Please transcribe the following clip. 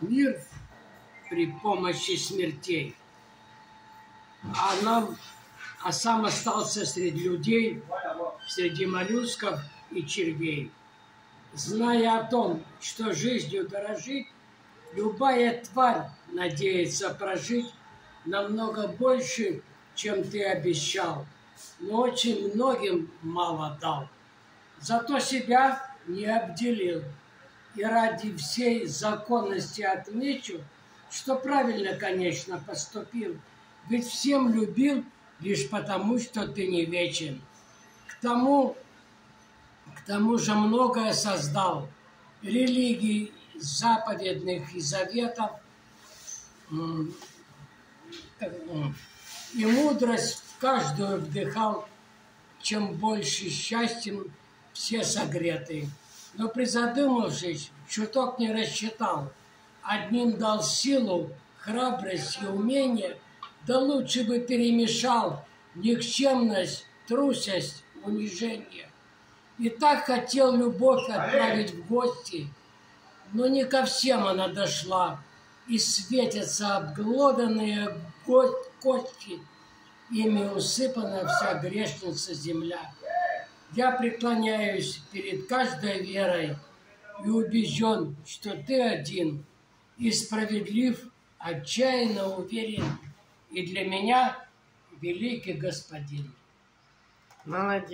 мир при помощи смертей. А, нам, а сам остался среди людей, среди моллюсков и червей. Зная о том, что жизнью дорожить, любая тварь надеется прожить намного больше, чем ты обещал, но очень многим мало дал. Зато себя не обделил. И ради всей законности отмечу, что правильно, конечно, поступил. Ведь всем любил лишь потому, что ты не вечен. К тому, к тому же многое создал. Религий, заповедных и заветов, и мудрость в каждую вдыхал, чем больше счастьем все согреты. Но призадумавшись, чуток не рассчитал. Одним дал силу, храбрость и умение, да лучше бы перемешал никчемность, трусость, унижение. И так хотел любовь отправить в гости, но не ко всем она дошла, и светятся обглоданные кости, ими усыпана вся грешница земля. Я преклоняюсь перед каждой верой и убежден, что ты один и справедлив, отчаянно уверен, и для меня великий господин. Молодец.